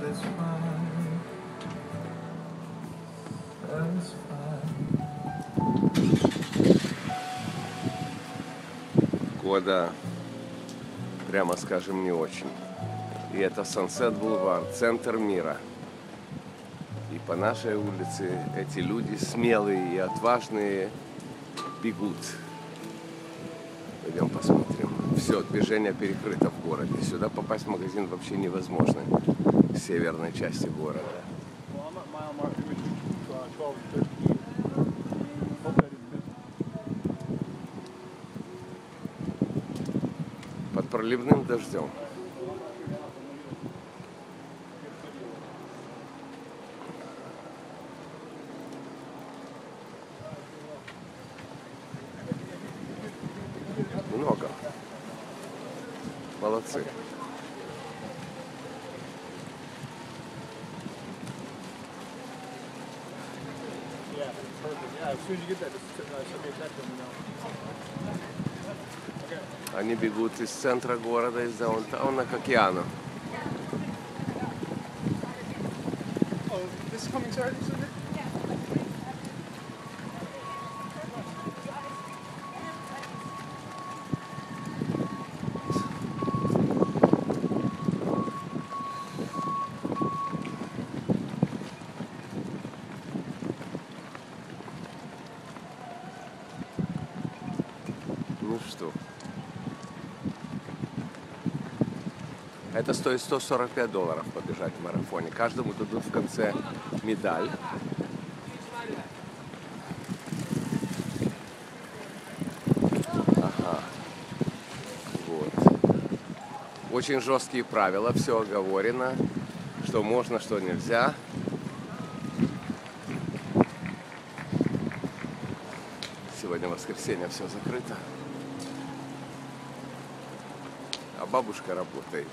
that is fine. That is fine. Года, прямо скажем, не очень. И это Сансет Бульвар, центр мира. И по нашей улице эти люди смелые и отважные бегут. Пойдем посмотрим. Все, движение перекрыто в городе. Сюда попасть в магазин вообще невозможно. В северной части города. Well, I'm at Okay. Они бегут из центра города, из даунтауна к океану. Oh, this is coming Saturday, Ну что? Это стоит 145 долларов побежать в марафоне. Каждому дадут в конце медаль. Ага. Вот. Очень жесткие правила, все оговорено, что можно, что нельзя. Сегодня воскресенье, все закрыто. А бабушка работает.